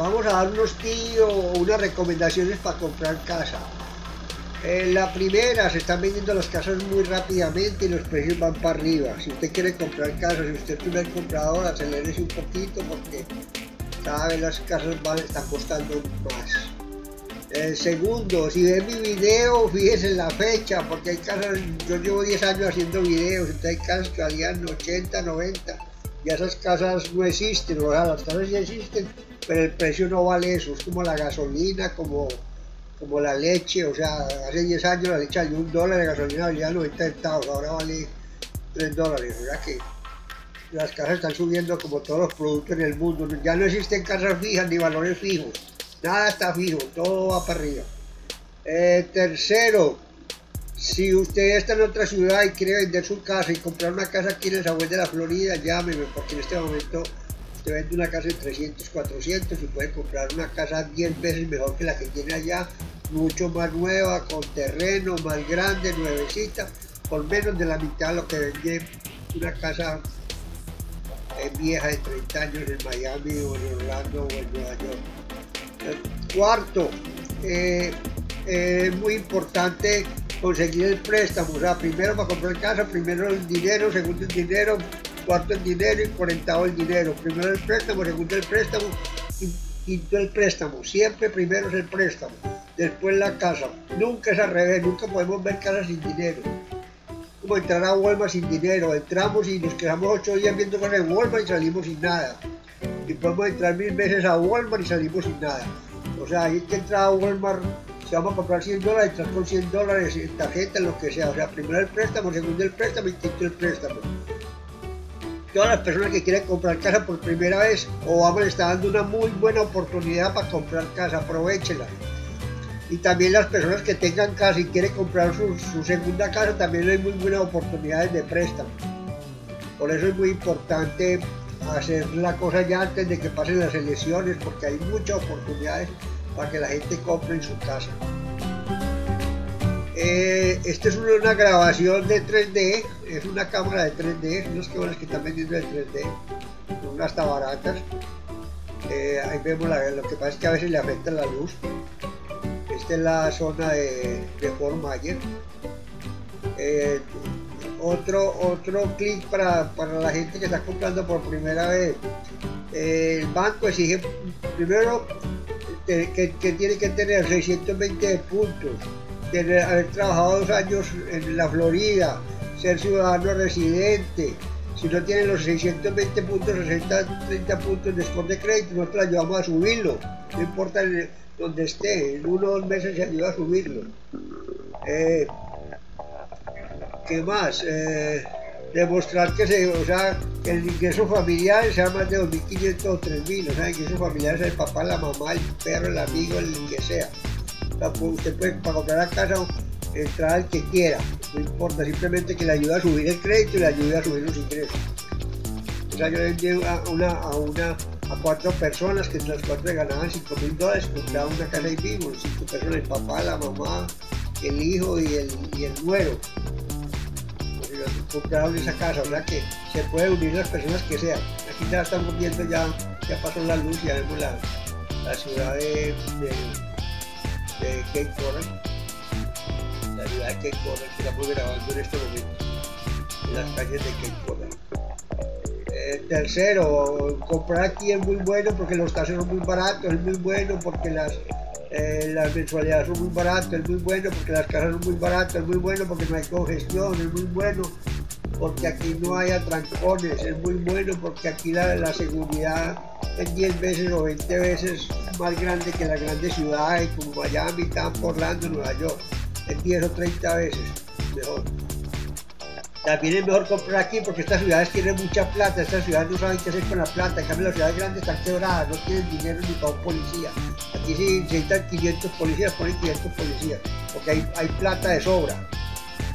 vamos a dar unos tips o unas recomendaciones para comprar casa. Eh, la primera, se están vendiendo las casas muy rápidamente y los precios van para arriba. Si usted quiere comprar casa, si usted es primer comprador, acelérese un poquito porque cada vez las casas van, están costando más. El segundo, si ven mi video, fíjense en la fecha, porque hay casas, yo llevo 10 años haciendo videos, entonces hay casas que valían 80, 90, y esas casas no existen, o sea, las casas ya existen, pero el precio no vale eso, es como la gasolina, como como la leche, o sea, hace 10 años la leche valía un dólar, la gasolina valía 90 centavos, ahora vale 3 dólares, o sea que las casas están subiendo como todos los productos en el mundo, ya no existen casas fijas ni valores fijos, nada está fijo, todo va para arriba. Eh, tercero, si usted está en otra ciudad y quiere vender su casa y comprar una casa aquí en el Sabuel de la Florida, llámeme, porque en este momento usted vende una casa de 300, 400 y puede comprar una casa 10 veces mejor que la que tiene allá mucho más nueva, con terreno más grande, nuevecita, por menos de la mitad de lo que vende una casa eh, vieja de 30 años en Miami o en Orlando o en Nueva York. cuarto, eh, es muy importante conseguir el préstamo, o sea, primero para comprar casa, primero el dinero, segundo el dinero, cuarto el dinero y cuarentavo el dinero. Primero el préstamo, segundo el préstamo, quinto el préstamo. Siempre primero es el préstamo después la casa. Nunca es al revés, nunca podemos ver casas sin dinero. Como entrar a Walmart sin dinero, entramos y nos quedamos ocho días viendo cosas en Walmart y salimos sin nada. Y podemos entrar mil veces a Walmart y salimos sin nada. O sea, hay que entrar a Walmart, si vamos a comprar 100 dólares, entrar con 100 dólares en tarjeta, lo que sea. O sea, primero el préstamo, segundo el préstamo y quinto el préstamo todas las personas que quieren comprar casa por primera vez, Obama le está dando una muy buena oportunidad para comprar casa, aprovechela y también las personas que tengan casa y quieren comprar su, segunda casa, también hay muy buenas oportunidades de préstamo. Por eso es muy importante hacer la cosa ya antes de que pasen las elecciones, porque hay muchas oportunidades para que la gente compre en su casa. Eh, esta es una, grabación de 3D, es una cámara de 3D, son unas cámaras que están vendiendo de 3D, son hasta baratas. Eh, ahí vemos lo que pasa es que a veces le afecta la luz. Esta es la zona de, de Fort Mayer. Eh, otro, otro clic para, la gente que está comprando por primera vez. el banco exige primero que, tiene que tener 620 puntos, tener, haber trabajado dos años en la Florida, ser ciudadano residente. Si no tiene los 620 puntos, 60, 30 puntos de score de crédito, nosotros ayudamos a subirlo. No importa el, donde esté, en uno o dos meses se ayuda a subirlo. Eh, ¿Qué más? Eh, demostrar que, se, o sea, el ingreso familiar sea más de 2.500 o 3.000, o sea, el ingreso familiar es el papá, la mamá, el perro, el amigo, el que sea. Usted puede, para comprar la casa, entrar al que quiera, no importa, simplemente que le ayude a subir el crédito y le ayude a subir los ingresos. O sea, yo le envié una, a una a cuatro personas que las cuatro ganaban 5 mil dólares, compraban una casa y vivo, cinco personas, el papá, la mamá, el hijo y el, y el nuero. Compraron esa casa, o que se puede unir las personas que sean. Aquí ya estamos viendo, ya, ya pasó la luz, ya vemos la, la ciudad de, de Cape Coral, la ciudad de Cape Coral que estamos grabando en este momento, en las calles de Cape Coral tercero, comprar aquí es muy bueno porque los taxes son muy baratos, es muy bueno porque las, eh, las mensualidades son muy baratas, es muy bueno porque las casas son muy baratas, es muy bueno porque no hay congestión, es muy bueno porque aquí no hay atrancones, es muy bueno porque aquí la, seguridad es 10 veces o 20 veces más grande que las grandes ciudades como Miami, Tampa, Orlando, Nueva York, es 10 o 30 veces mejor. También es mejor comprar aquí porque estas ciudades tienen mucha plata, estas ciudades no saben qué hacer con la plata, en cambio las ciudades grandes están quebradas, no tienen dinero ni para un policía. Aquí si necesitan 500 policías, ponen 500 policías, porque hay, hay plata de sobra.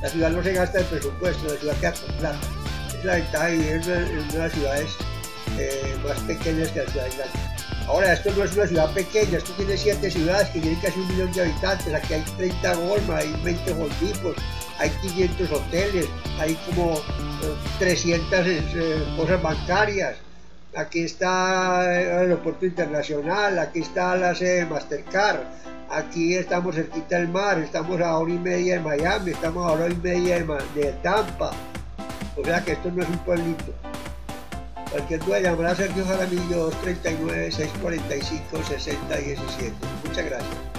La ciudad no se gasta el presupuesto, la ciudad queda con plata. Es la ventaja de vivir en, una las ciudades eh, más pequeñas que la ciudad de Inglaterra. Ahora, esto no es una ciudad pequeña, esto tiene siete ciudades que tienen casi un millón de habitantes, aquí hay 30 Golma, hay 20 Golmipos, hay 500 hoteles, hay como eh, 300 eh, cosas bancarias, aquí está el aeropuerto internacional, aquí está la sede de Mastercard, aquí estamos cerquita del mar, estamos a hora y media de Miami, estamos a hora y media de Tampa, o sea que esto no es un pueblito. Cualquier duda, llamar a Sergio Jaramillo 239 645 6017. Muchas gracias.